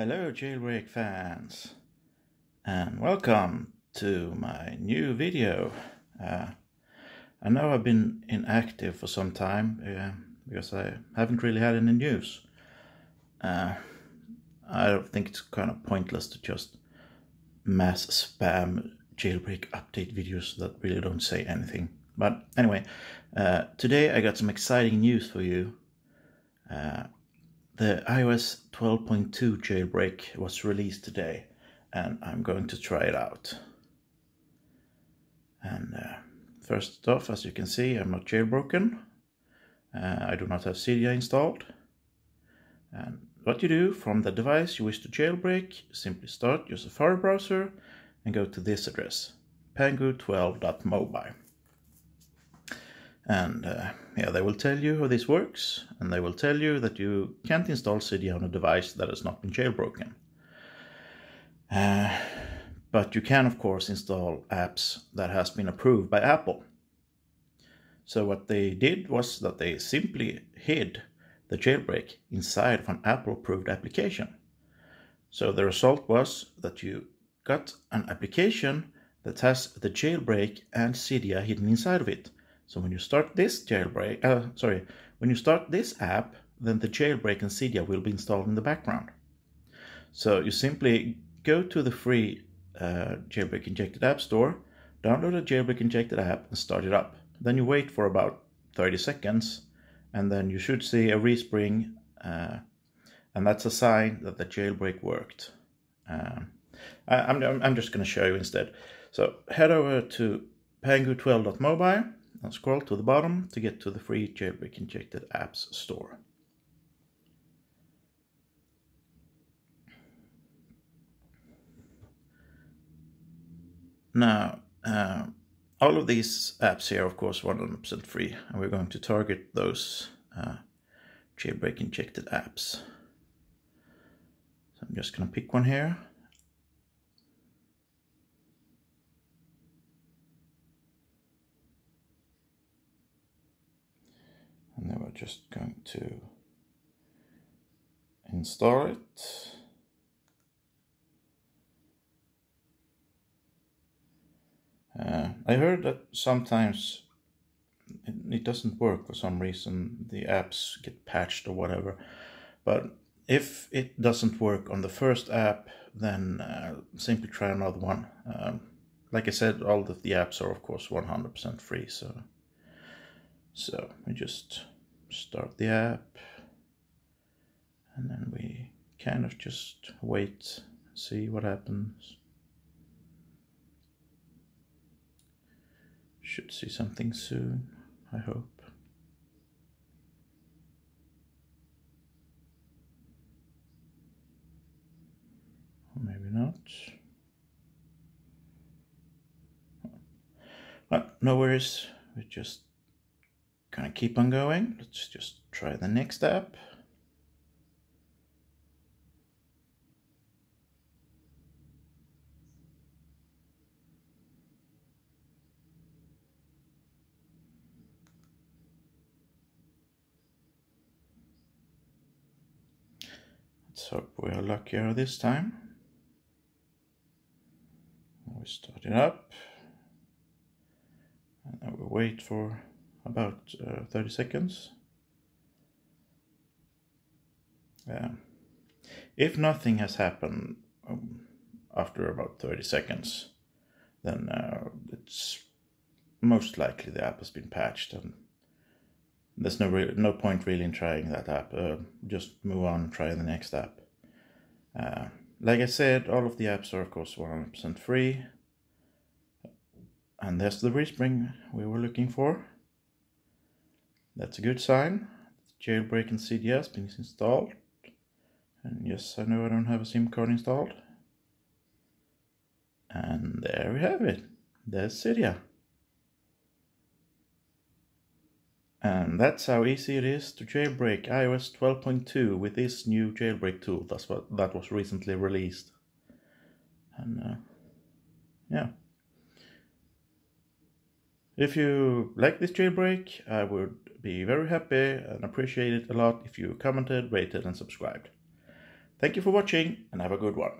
Hello jailbreak fans and welcome to my new video. Uh, I know I've been inactive for some time uh, because I haven't really had any news. Uh, I don't think it's kind of pointless to just mass spam jailbreak update videos that really don't say anything. But anyway, uh, today I got some exciting news for you. The iOS 12.2 jailbreak was released today and I'm going to try it out. And uh, first off, as you can see, I'm not jailbroken. Uh, I do not have Cydia installed. And what you do from the device you wish to jailbreak, simply start your Safari browser and go to this address, pangu12.mobile. And uh, yeah, they will tell you how this works, and they will tell you that you can't install Cydia on a device that has not been jailbroken. Uh, but you can, of course, install apps that has been approved by Apple. So what they did was that they simply hid the jailbreak inside of an Apple-approved application. So the result was that you got an application that has the jailbreak and Cydia hidden inside of it. So when you start this jailbreak, uh, sorry, when you start this app, then the jailbreak and Cydia will be installed in the background. So you simply go to the free uh, jailbreak injected app store, download the jailbreak injected app and start it up. Then you wait for about 30 seconds and then you should see a respring uh, and that's a sign that the jailbreak worked. Um, I, I'm, I'm just going to show you instead. So head over to pangu12.mobile and scroll to the bottom to get to the free jailbreak injected apps store. Now, uh, all of these apps here, of course, 100% free, and we're going to target those uh, jailbreak injected apps. So I'm just going to pick one here and then we're just going to install it. Uh, I heard that sometimes it, doesn't work for some reason the apps get patched or whatever. But if it doesn't work on the first app then uh, simply try another one. Um, like I said all of the apps are of course 100% free so so we just start the app and then we kind of just wait, see what happens. Should see something soon, I hope. Maybe not. But no worries, we just kind of keep on going. Let's just try the next step. Let's hope we are luckier this time. We start it up and then we wait for about uh, 30 seconds. Yeah. If nothing has happened um, after about 30 seconds, then uh, it's most likely the app has been patched and there's no no point really in trying that app. Uh, just move on and try the next app. Uh, like I said, all of the apps are of course 100% free. And there's the respring we were looking for. That's a good sign. Jailbreak and has been installed. And yes, I know I don't have a SIM card installed. And there we have it. There's Cydia. And that's how easy it is to jailbreak iOS 12.2 with this new jailbreak tool. That's what that was recently released. And uh, yeah. If you like this jailbreak, I would be very happy and appreciate it a lot if you commented, rated and subscribed. Thank you for watching and have a good one.